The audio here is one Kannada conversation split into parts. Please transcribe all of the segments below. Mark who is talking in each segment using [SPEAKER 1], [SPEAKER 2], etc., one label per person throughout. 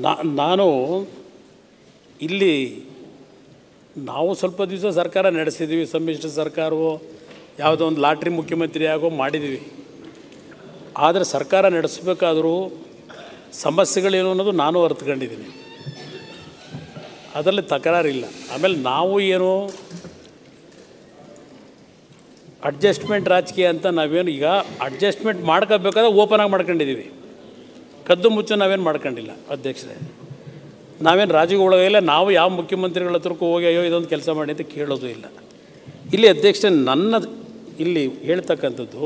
[SPEAKER 1] ನಾ, ನಾನು ಇಲ್ಲಿ ನಾವು ಸ್ವಲ್ಪ ದಿವಸ ಸರ್ಕಾರ ನಡೆಸಿದ್ದೀವಿ ಸಮ್ಮಿಶ್ರ ಸರ್ಕಾರವು ಯಾವುದೋ ಒಂದು ಲಾಟ್ರಿ ಮುಖ್ಯಮಂತ್ರಿ ಆಗೋ ಮಾಡಿದ್ದೀವಿ ಆದರೆ ಸರ್ಕಾರ ನಡೆಸಬೇಕಾದರೂ ಸಮಸ್ಯೆಗಳೇನು ಅನ್ನೋದು ನಾನು ಅರ್ಥಕೊಂಡಿದ್ದೀನಿ ಅದರಲ್ಲಿ ತಕರಾರಿಲ್ಲ. ಆಮೇಲೆ ನಾವು ಏನು ಅಡ್ಜಸ್ಟ್ಮೆಂಟ್ ರಾಜಕೀಯ ಅಂತ ನಾವೇನು ಈಗ ಅಡ್ಜಸ್ಟ್ಮೆಂಟ್ ಮಾಡ್ಕೋಬೇಕಾದ್ರೆ ಓಪನ್ ಆಗಿ ಮಾಡ್ಕೊಂಡಿದ್ದೀವಿ ಕದ್ದು ಮುಚ್ಚು ನಾವೇನು ಮಾಡ್ಕೊಂಡಿಲ್ಲ ಅಧ್ಯಕ್ಷರೇ. ನಾವೇನು ಇಲ್ಲ ನಾವು ಯಾವ ಮುಖ್ಯಮಂತ್ರಿಗಳ ಹತ್ರಕ್ಕೂ ಹೋಗಿ ಅಯ್ಯೋ ಇದೊಂದು ಕೆಲಸ ಮಾಡಿ ಅಂತ ಕೇಳೋದು ಇಲ್ಲ. ಇಲ್ಲಿ ಅಧ್ಯಕ್ಷರೇ ನನ್ನ ಇಲ್ಲಿ ಹೇಳ್ತಕ್ಕಂಥದ್ದು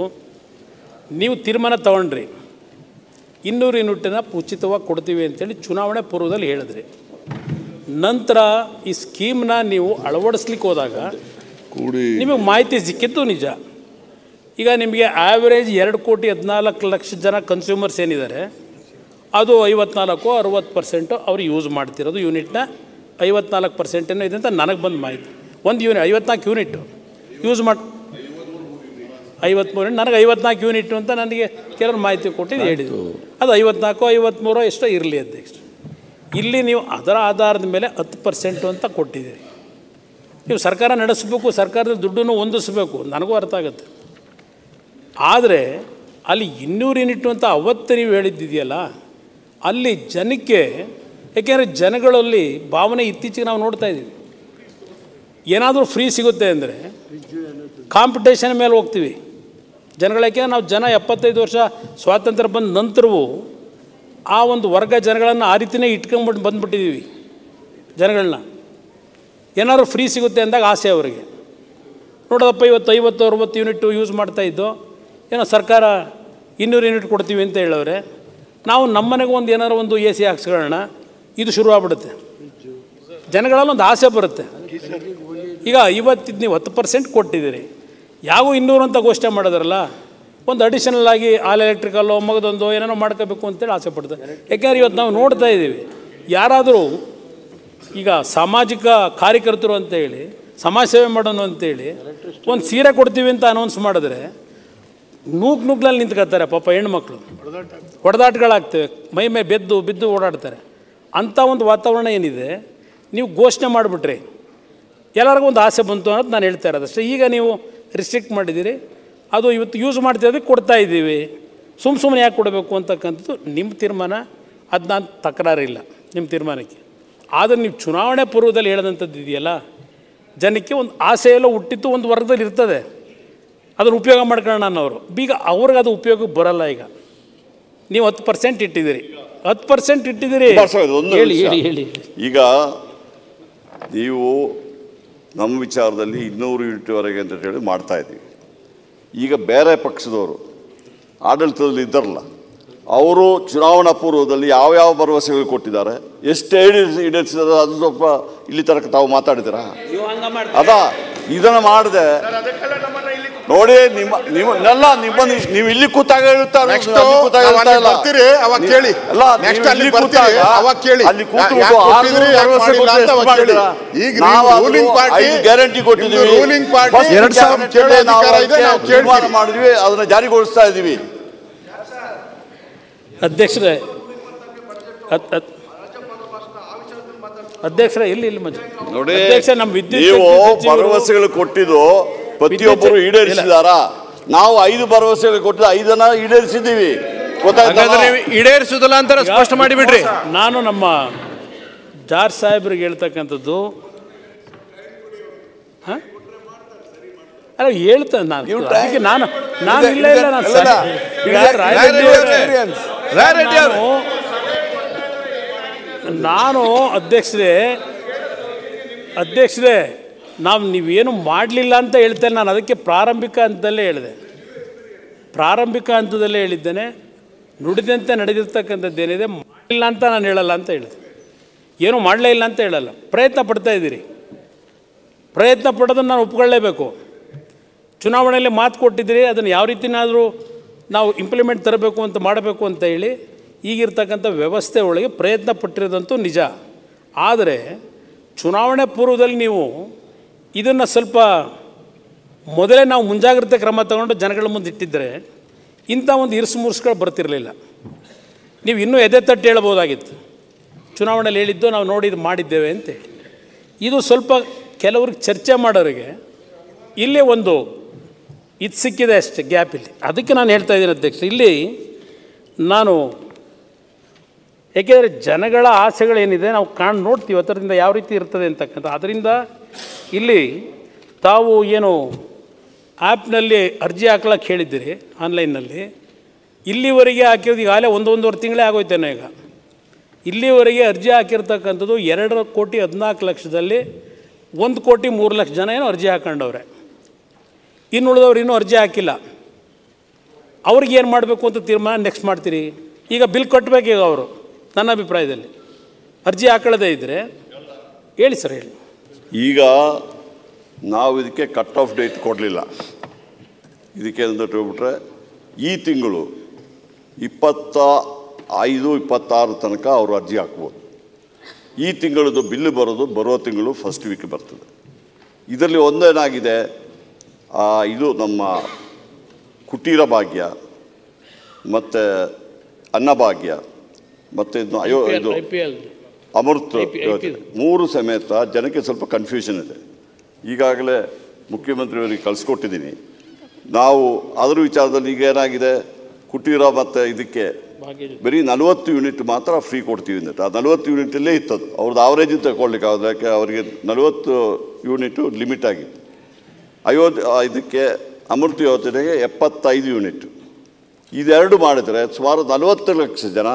[SPEAKER 1] ನೀವು ತೀರ್ಮಾನ ತಗೊಂಡ್ರಿ ಇನ್ನೂರು ಯೂನಿಟನ್ನ ಉಚಿತವಾಗಿ ಕೊಡ್ತೀವಿ ಅಂತೇಳಿ ಚುನಾವಣೆ ಪೂರ್ವದಲ್ಲಿ ಹೇಳಿದ್ರಿ. ನಂತರ ಈ ಸ್ಕೀಮ್ನ ನೀವು ಅಳವಡಿಸ್ಲಿಕ್ಕೆ ಹೋದಾಗ
[SPEAKER 2] ಕೂಡಿ
[SPEAKER 1] ನಿಮಗೆ ಮಾಹಿತಿ ಸಿಕ್ಕಿದ್ದು ನಿಜ. ಈಗ ನಿಮಗೆ ಆ್ಯಾವ್ರೇಜ್ ಎರಡು ಕೋಟಿ ಹದಿನಾಲ್ಕು ಲಕ್ಷ ಜನ ಕನ್ಸ್ಯೂಮರ್ಸ್ ಏನಿದ್ದಾರೆ ಅದು ಐವತ್ನಾಲ್ಕು ಅರುವತ್ತು ಪರ್ಸೆಂಟು ಅವ್ರು ಯೂಸ್ ಮಾಡ್ತಿರೋದು ಯೂನಿಟ್ನ ಐವತ್ನಾಲ್ಕು ಪರ್ಸೆಂಟೇನೋ ಇದೆ ಅಂತ ನನಗೆ ಬಂದು ಮಾಹಿತಿ. ಒಂದು ಯೂನಿಟ್ ಐವತ್ನಾಲ್ಕು ಯೂನಿಟ್ಟು ಯೂಸ್ ಮಾಡಿ ಐವತ್ತ್ಮೂರು ನನಗೆ ಐವತ್ನಾಲ್ಕು ಯೂನಿಟ್ಟು ಅಂತ ನನಗೆ ಕೆಲವರು ಮಾಹಿತಿ ಕೊಟ್ಟಿದ್ದು ಹೇಳಿದರು. ಅದು ಐವತ್ನಾಲ್ಕು ಐವತ್ತ್ಮೂರು ಎಷ್ಟೋ ಇರಲಿ ಅಧ್ಯಕ್ಷ ಇಲ್ಲಿ ನೀವು ಅದರ ಆಧಾರದ ಮೇಲೆ ಹತ್ತು ಪರ್ಸೆಂಟು ಅಂತ ಕೊಟ್ಟಿದ್ದೀರಿ. ನೀವು ಸರ್ಕಾರ ನಡೆಸಬೇಕು ಸರ್ಕಾರದ ದುಡ್ಡನ್ನು ಹೊಂದಿಸ್ಬೇಕು ನನಗೂ ಅರ್ಥ ಆಗುತ್ತೆ. ಆದರೆ ಅಲ್ಲಿ ಇನ್ನೂರು ಯೂನಿಟ್ ಅಂತ ಅವತ್ತು ನೀವು ಹೇಳಿದ್ದಿದೆಯಲ್ಲ ಅಲ್ಲಿ ಜನಕ್ಕೆ, ಏಕೆಂದರೆ ಜನಗಳಲ್ಲಿ ಭಾವನೆ ಇತ್ತೀಚೆಗೆ ನಾವು ನೋಡ್ತಾ ಇದ್ದೀವಿ. ಏನಾದರೂ ಫ್ರೀ ಸಿಗುತ್ತೆ ಅಂದರೆ ಕಾಂಪಿಟೇಷನ್ ಮೇಲೆ ಹೋಗ್ತೀವಿ. ಜನಗಳಕ್ಕೆ ನಾವು ಜನ ಎಪ್ಪತ್ತೈದು ವರ್ಷ ಸ್ವಾತಂತ್ರ್ಯ ಬಂದ ನಂತರವೂ ಆ ಒಂದು ವರ್ಗ ಜನಗಳನ್ನು ಆ ರೀತಿಯೇ ಇಟ್ಕೊಂಡ್ಬಿಟ್ಟು ಬಂದ್ಬಿಟ್ಟಿದ್ದೀವಿ ಜನಗಳನ್ನ. ಏನಾದರೂ ಫ್ರೀ ಸಿಗುತ್ತೆ ಅಂದಾಗ ಆಸೆ ಅವರಿಗೆ. ನೋಡೋದಪ್ಪ ಇವತ್ತು ಐವತ್ತು, ಅರವತ್ತು ಯೂನಿಟ್ಟು ಯೂಸ್ ಮಾಡ್ತಾಯಿದ್ದು ಏನೋ ಸರ್ಕಾರ ಇನ್ನೂರು ಯೂನಿಟ್ ಕೊಡ್ತೀವಿ ಅಂತ ಹೇಳವ್ರೆ. ನಾವು ನಮ್ಮನೆಗೆ ಒಂದು ಏನಾರು ಒಂದು ಎ ಸಿ ಹಾಕ್ಸ್ಕೊಳ್ಳೋಣ, ಇದು ಶುರು ಆಗ್ಬಿಡುತ್ತೆ. ಜನಗಳಲ್ಲಿ ಒಂದು ಆಸೆ ಬರುತ್ತೆ. ಈಗ ಇವತ್ತಿದ್ದು ನೀವು ಹತ್ತು ಪರ್ಸೆಂಟ್ ಕೊಟ್ಟಿದ್ದೀರಿ. ಯಾವ ಇನ್ನೂರು ಅಂತ ಘೋಷಣೆ ಮಾಡೋದ್ರಲ್ಲ, ಒಂದು ಅಡಿಷನಲ್ ಆಗಿ ಆಲ್ ಎಲೆಕ್ಟ್ರಿಕಲ್ಲೋ ಮಗದೊಂದು ಏನೇನೋ ಮಾಡ್ಕೋಬೇಕು ಅಂತೇಳಿ ಆಸೆ ಪಡ್ತದೆ. ಯಾಕೆಂದರೆ ಇವತ್ತು ನಾವು ನೋಡ್ತಾ ಇದ್ದೀವಿ, ಯಾರಾದರೂ ಈಗ ಸಾಮಾಜಿಕ ಕಾರ್ಯಕರ್ತರು ಅಂತೇಳಿ, ಸಮಾಜ ಸೇವೆ ಮಾಡೋಣ ಅಂತೇಳಿ, ಒಂದು ಸೀರೆ ಕೊಡ್ತೀವಿ ಅಂತ ಅನೌನ್ಸ್ ಮಾಡಿದ್ರೆ ನೂಕ್ ನುಗ್ಲಲ್ಲಿ ನಿಂತ್ಕೊತಾರೆ ಪಾಪ ಹೆಣ್ಮಕ್ಳು. ಹೊಡೆದಾಟಗಳಾಗ್ತವೆ. ಮೈ ಮೈ ಬೆದ್ದು ಬಿದ್ದು ಓಡಾಡ್ತಾರೆ. ಅಂಥ ಒಂದು ವಾತಾವರಣ ಏನಿದೆ, ನೀವು ಘೋಷಣೆ ಮಾಡಿಬಿಟ್ರಿ ಎಲ್ಲರಿಗೂ ಒಂದು ಆಸೆ ಬಂತು ಅನ್ನೋದು ನಾನು ಹೇಳ್ತಾ ಇರೋದು ಅಷ್ಟೇ. ಈಗ ನೀವು ರಿಸ್ಟ್ರಿಕ್ಟ್ ಮಾಡಿದ್ದೀರಿ, ಅದು ಇವತ್ತು ಯೂಸ್ ಮಾಡ್ತಿರೋದಕ್ಕೆ ಕೊಡ್ತಾ ಇದ್ದೀವಿ. ಸುಮ್ಮ ಸುಮ್ಮನೆ ಯಾಕೆ ಕೊಡಬೇಕು ಅಂತಕ್ಕಂಥದ್ದು ನಿಮ್ಮ ತೀರ್ಮಾನ, ಅದು ನಾನು ತಕರಾರಿಲ್ಲ ನಿಮ್ಮ ತೀರ್ಮಾನಕ್ಕೆ. ಆದರೆ ನೀವು ಚುನಾವಣೆ ಪೂರ್ವದಲ್ಲಿ ಹೇಳಿದಂಥದ್ದು ಇದೆಯಲ್ಲ, ಜನಕ್ಕೆ ಒಂದು ಆಸೆ ಹುಟ್ಟಿತ್ತು ಒಂದು ವರ್ಗದಲ್ಲಿ ಇರ್ತದೆ. ಅದನ್ನು ಉಪಯೋಗ ಮಾಡ್ಕೊಳ್ಳೋಣ ಅನ್ನೋರು. ಈಗ ಅವ್ರಿಗೆ ಅದು ಉಪಯೋಗ ಬರಲ್ಲ ಈಗ. ನೀವು ಹತ್ತು ಪರ್ಸೆಂಟ್ ಇಟ್ಟಿದ್ದೀರಿ. ಹತ್ತು ಪರ್ಸೆಂಟ್ ಇಟ್ಟಿದ್ದೀರಿ.
[SPEAKER 2] ಒಂದು
[SPEAKER 1] ಹೇಳಿ ಹೇಳಿ ಹೇಳಿ
[SPEAKER 2] ಈಗ ನೀವು ನಮ್ಮ ವಿಚಾರದಲ್ಲಿ ಇನ್ನೂರು ಯೂನಿಟ್ವರೆಗೆ ಅಂತ ಹೇಳಿ ಮಾಡ್ತಾ ಇದ್ದೀವಿ. ಈಗ ಬೇರೆ ಪಕ್ಷದವರು ಆಡಳಿತದಲ್ಲಿ ಇದ್ದಾರಲ್ಲ ಅವರು ಚುನಾವಣಾ ಪೂರ್ವದಲ್ಲಿ ಯಾವ್ಯಾವ ಭರವಸೆಗಳು ಕೊಟ್ಟಿದ್ದಾರೆ? ಎಷ್ಟು ಹೇಳಿ ಈಡೇರಿಸಿದಾರೆ ಅದು ಸ್ವಲ್ಪ ಇಲ್ಲಿ ತನಕ ತಾವು ಮಾತಾಡಿದ್ದೀರಾ? ಅದ ಇದನ್ನು ಮಾಡಿದೆ ನೋಡಿ ನಿಮ್ಮ ನಿಮ್ಮ ಎಲ್ಲ ನಿಮ್ಮ ನೀವು ಇಲ್ಲಿ ಕೂತಾಗ ಹೇಳ್ತಾರೆ
[SPEAKER 3] ನಾವು. ಬರ್ತೀರಿ, ಅವಾಗ ಕೇಳಿ.
[SPEAKER 2] ಅಲ್ಲ
[SPEAKER 3] ನೆಕ್ಸ್ಟ್
[SPEAKER 2] ನೀವು
[SPEAKER 3] ಅಲ್ಲಿ
[SPEAKER 2] ಕೂತಾಗ
[SPEAKER 3] ಅವಾಗ ಕೇಳಿ.
[SPEAKER 2] ಅಲ್ಲಿ ಕೂತು
[SPEAKER 3] ಯಾಕೆ ಯಾರು ಯಾಕೆ
[SPEAKER 2] ಭರವಸೆ
[SPEAKER 3] ಅಂತ
[SPEAKER 2] ಎಷ್ಟು
[SPEAKER 3] ಅವಾಗ ಕೇಳಿ. ಈಗ
[SPEAKER 2] ನಾವು ರೂಲಿಂಗ್
[SPEAKER 3] ruling
[SPEAKER 2] ಗ್ಯಾರಂಟಿ ಕೊಟ್ಟಿದ್ದೀವಿ
[SPEAKER 3] ರೂಲಿಂಗ್
[SPEAKER 2] ಪಾರ್ಟಿ
[SPEAKER 3] ಎರಡು ಸಾವಿರ
[SPEAKER 2] guarantee ನಾವು
[SPEAKER 3] ಅಧಿಕಾರ ಇದೆ, ನಾವು
[SPEAKER 2] ಅದಕ್ಕೆ ತೀರ್ಮಾನ
[SPEAKER 3] ಕೇಳ್ತೀವಿ.
[SPEAKER 2] ಮಾಡಿದ್ವಿ ಅದನ್ನ ಜಾರಿಗೊಳಿಸ್ತಾ ಇದ್ದೀವಿ
[SPEAKER 1] ಅಧ್ಯಕ್ಷರೇ ಅಧ್ಯಕ್ಷರೇ ಇಲ್ಲಿ ಇಲ್ಲಿ ಮಂಜು
[SPEAKER 2] ನೋಡಿ
[SPEAKER 1] ಅಧ್ಯಕ್ಷ ನಮ್ಮ ವಿದ್ಯುತ್
[SPEAKER 2] ನೀವು ಭರವಸೆಗಳು ಕೊಟ್ಟಿದ್ದು ಪ್ರತಿಯೊಬ್ಬರು ಈಡೇರಿಸಿದಾರಾ? ನಾವು ಐದು ಭರವಸೆಗಳು ಕೊಟ್ಟಿದ್ದು ಐದನ್ನ ಈಡೇರಿಸಿದ್ದೀವಿ.
[SPEAKER 4] ಈಡೇರಿಸುದಿಲ್ಲ ಅಂತ ಸ್ಪಷ್ಟ ಮಾಡಿಬಿಡ್ರಿ.
[SPEAKER 1] ನಾನು ನಮ್ಮ ಜಾರ್ ಸಾಹೇಬ್ರಿಗೆ ಹೇಳ್ತಕ್ಕಂಥದ್ದು ಹ? ಅಲ್ಲ ಹೇಳ್ತೇನೆ ನಾನು. ಅದಕ್ಕೆ ನಾನು ನಾನು ಇಲ್ಲ ಇಲ್ಲ. ನಾನು ನಾನು ಅಧ್ಯಕ್ಷರೇ ಅಧ್ಯಕ್ಷರೇ ನಾವು ನೀವೇನು ಮಾಡಲಿಲ್ಲ ಅಂತ ಹೇಳ್ತೇನೆ, ನಾನು ಅದಕ್ಕೆ ಪ್ರಾರಂಭಿಕ ಹಂತದಲ್ಲೇ ಹೇಳಿದೆ. ಪ್ರಾರಂಭಿಕ ಹಂತದಲ್ಲೇ ಹೇಳಿದ್ದೇನೆ, ನುಡಿದಂತೆ ನಡೆದಿರ್ತಕ್ಕಂಥದ್ದೇನಿದೆ ಮಾಡಲಿಲ್ಲ ಅಂತ ನಾನು ಹೇಳಲ್ಲ ಅಂತ ಹೇಳಿದೆ. ಏನು ಮಾಡಲೇ ಇಲ್ಲ ಅಂತ ಹೇಳಲ್ಲ, ಪ್ರಯತ್ನ ಪಡ್ತಾ ಇದ್ದೀರಿ. ಪ್ರಯತ್ನ ಪಡೋದನ್ನು ನಾನು ಒಪ್ಕೊಳ್ಳೇಬೇಕು. ಚುನಾವಣೆಯಲ್ಲಿ ಮಾತು ಕೊಟ್ಟಿದ್ದೀರಿ, ಅದನ್ನು ಯಾವ ರೀತಿನಾದರೂ ನಾವು ಇಂಪ್ಲಿಮೆಂಟ್ ತರಬೇಕು ಅಂತ ಮಾಡಬೇಕು ಅಂತ ಹೇಳಿ, ಈಗಿರ್ತಕ್ಕಂಥ ವ್ಯವಸ್ಥೆ ಒಳಗೆ ಪ್ರಯತ್ನ ಪಟ್ಟಿರೋದಂತೂ ನಿಜ. ಆದರೆ, ಚುನಾವಣೆ ಪೂರ್ವದಲ್ಲಿ ನೀವು ಇದನ್ನು ಸ್ವಲ್ಪ ಮೊದಲೇ ನಾವು ಮುಂಜಾಗ್ರತೆ ಕ್ರಮ ತಗೊಂಡು ಜನಗಳ ಮುಂದೆ ಇಟ್ಟಿದ್ದರೆ ಇಂಥ ಒಂದು ಇರಿಸು ಮುರ್ಸ್ಗಳು ಬರ್ತಿರಲಿಲ್ಲ. ನೀವು ಇನ್ನೂ ಎದೆ ತಟ್ಟಿ ಹೇಳ್ಬೋದಾಗಿತ್ತು. ಚುನಾವಣೆಯಲ್ಲಿ ಹೇಳಿದ್ದು ನಾವು ನೋಡಿ ಇದು ಮಾಡಿದ್ದೇವೆ ಅಂತೇಳಿ ಇದು ಸ್ವಲ್ಪ ಕೆಲವ್ರಿಗೆ ಚರ್ಚೆ ಮಾಡೋರಿಗೆ ಇಲ್ಲೇ ಒಂದು ಇದು ಸಿಕ್ಕಿದೆ ಅಷ್ಟೆ ಗ್ಯಾಪ್ ಇಲ್ಲಿ. ಅದಕ್ಕೆ ನಾನು ಹೇಳ್ತಾ ಇದ್ದೀನಿ ಅಧ್ಯಕ್ಷ, ಇಲ್ಲಿ ನಾನು ಏಕೆಂದರೆ ಜನಗಳ ಆಸೆಗಳೇನಿದೆ ನಾವು ಕಾಣ್ ನೋಡ್ತೀವಿ ಅದರಿಂದ ಯಾವ ರೀತಿ ಇರ್ತದೆ ಅಂತಕ್ಕಂಥ. ಅದರಿಂದ ಇಲ್ಲಿ ತಾವು ಏನು ಆ್ಯಪ್ನಲ್ಲಿ ಅರ್ಜಿ ಹಾಕ್ಲಕ್ಕೆ ಹೇಳಿದ್ದೀರಿ ಆನ್ಲೈನ್ನಲ್ಲಿ, ಇಲ್ಲಿವರೆಗೆ ಹಾಕಿರೋದು ಈಗಾಗಲೇ ಒಂದು ಒಂದೂವರೆ ತಿಂಗಳೇ ಆಗೋಯ್ತೇನೋ ಈಗ. ಇಲ್ಲಿವರೆಗೆ ಅರ್ಜಿ ಹಾಕಿರ್ತಕ್ಕಂಥದ್ದು ಎರಡು ಕೋಟಿ ಹದಿನಾಲ್ಕು ಲಕ್ಷದಲ್ಲಿ ಒಂದು ಕೋಟಿ ಮೂರು ಲಕ್ಷ ಜನ ಏನು ಅರ್ಜಿ ಹಾಕೊಂಡವ್ರೆ. ಇನ್ನು ಉಳಿದವ್ರು ಇನ್ನೂ ಅರ್ಜಿ ಹಾಕಿಲ್ಲ. ಅವ್ರಿಗೆ ಏನು ಮಾಡಬೇಕು ಅಂತ ತೀರ್ಮಾನ ನೆಕ್ಸ್ಟ್ ಮಾಡ್ತೀರಿ? ಈಗ ಬಿಲ್ ಕಟ್ಟಬೇಕು ಈಗ ಅವರು, ನನ್ನ ಅಭಿಪ್ರಾಯದಲ್ಲಿ. ಅರ್ಜಿ ಹಾಕೊಳ್ಳೋದೇ ಇದ್ದರೆ ಹೇಳಿ ಸರ್, ಹೇಳಿ.
[SPEAKER 2] ಈಗ ನಾವು ಇದಕ್ಕೆ ಕಟ್ ಆಫ್ ಡೇಟ್ ಕೊಡಲಿಲ್ಲ. ಇದಕ್ಕೆ ಹೇಳ್ಬಿಟ್ರೆ ಈ ತಿಂಗಳು ಇಪ್ಪತ್ತ ಐದು ಇಪ್ಪತ್ತಾರು ತನಕ ಅವರು ಅರ್ಜಿ ಹಾಕ್ಬೋದು. ಈ ತಿಂಗಳದ್ದು ಬಿಲ್ಲು ಬರೋದು ಬರೋ ತಿಂಗಳು ಫಸ್ಟ್ ವೀಕ್ ಬರ್ತದೆ. ಇದರಲ್ಲಿ ಒಂದೇನಾಗಿದೆ ಆ, ಇದು ನಮ್ಮ ಕುಟೀರ ಭಾಗ್ಯ ಮತ್ತು ಅನ್ನಭಾಗ್ಯ ಮತ್ತು ಇದು ಅಯೋ ಇದು
[SPEAKER 1] ಐ ಪಿ ಎಲ್
[SPEAKER 2] ಅಮೃತ್ ಯೋಜನೆ ಮೂರು ಸಮೇತ ಜನಕ್ಕೆ ಸ್ವಲ್ಪ ಕನ್ಫ್ಯೂಷನ್ ಇದೆ. ಈಗಾಗಲೇ ಮುಖ್ಯಮಂತ್ರಿಯವರಿಗೆ ಕಳಿಸ್ಕೊಟ್ಟಿದ್ದೀನಿ. ನಾವು ಅದರ ವಿಚಾರದಲ್ಲಿ ಈಗ ಏನಾಗಿದೆ? ಕುಟೀರ ಮತ್ತು ಇದಕ್ಕೆ ಬರೀ ನಲವತ್ತು ಯೂನಿಟ್ ಮಾತ್ರ ಫ್ರೀ ಕೊಡ್ತೀವಿ ಅಂತ ಆ ನಲವತ್ತು ಯೂನಿಟಲ್ಲೇ ಇತ್ತದು. ಅವ್ರದ್ದು ಆವರೇಜ್ ತಗೊಳ್ಲಿಕ್ಕೆ ಆಗೋದು ಯಾಕೆ ಅವರಿಗೆ ನಲವತ್ತು ಯೂನಿಟು ಲಿಮಿಟ್ ಆಗಿತ್ತು. ಅಯೋಧ್ಯ ಇದಕ್ಕೆ ಅಮೃತ ಯೋಜನೆಗೆ ಎಪ್ಪತ್ತೈದು ಯೂನಿಟ್. ಇದೆರಡು ಮಾಡಿದರೆ ಸುಮಾರು ನಲವತ್ತು ಲಕ್ಷ ಜನ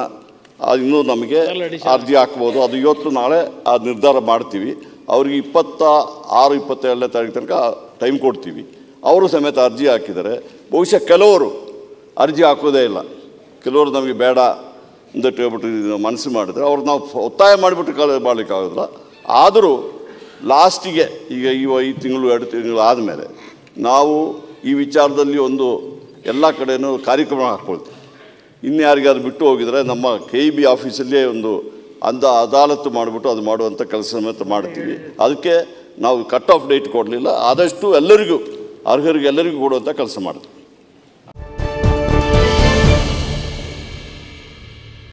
[SPEAKER 2] ಆ, ಇನ್ನೂ ನಮಗೆ ಅರ್ಜಿ ಹಾಕ್ಬೋದು. ಅದು ಇವತ್ತು ನಾಳೆ ಆ ನಿರ್ಧಾರ ಮಾಡ್ತೀವಿ. ಅವ್ರಿಗೆ ಇಪ್ಪತ್ತ ಆರು ಇಪ್ಪತ್ತೇಳನೇ ತಾರೀಕು ತನಕ ಟೈಮ್ ಕೊಡ್ತೀವಿ. ಅವರು ಸಮೇತ ಅರ್ಜಿ ಹಾಕಿದರೆ ಬಹುಶಃ ಕೆಲವರು ಅರ್ಜಿ ಹಾಕೋದೇ ಇಲ್ಲ. ಕೆಲವರು ನಮಗೆ ಬೇಡ ಅಂತ ಹೇಳ್ಬಿಟ್ಟು ಮನಸ್ಸು ಮಾಡಿದರೆ ಅವ್ರು ನಾವು ಒತ್ತಾಯ ಮಾಡಿಬಿಟ್ಟು ಕಲ ಮಾಡಲಿಕ್ಕಾಗೋದಿಲ್ಲ. ಆದರೂ ಲಾಸ್ಟಿಗೆ ಈಗ ಈ ಈ ತಿಂಗಳು ಎರಡು ತಿಂಗಳು ಆದಮೇಲೆ ನಾವು ಈ ವಿಚಾರದಲ್ಲಿ ಒಂದು ಎಲ್ಲ ಕಡೆಯೂ ಕಾರ್ಯಕ್ರಮ ಹಾಕ್ಕೊಳ್ತೀವಿ. ಇನ್ನು ಯಾರಿಗಾದ್ರು ಬಿಟ್ಟು ಹೋಗಿದರೆ ನಮ್ಮ ಕೆ ಇ ಬಿ ಆಫೀಸಲ್ಲೇ ಒಂದು ಅಂದ ಅದಾಲತ್ತು ಮಾಡಿಬಿಟ್ಟು ಅದು ಮಾಡುವಂಥ ಕೆಲಸ ಸಮೇತ ಮಾಡ್ತೀವಿ. ಅದಕ್ಕೆ ನಾವು ಕಟ್ ಆಫ್ ಡೇಟ್ ಕೊಡಲಿಲ್ಲ. ಆದಷ್ಟು ಎಲ್ಲರಿಗೂ ಅರ್ಹರಿಗೆ ಎಲ್ಲರಿಗೂ ಕೊಡುವಂಥ ಕೆಲಸ ಮಾಡ್ತೀವಿ.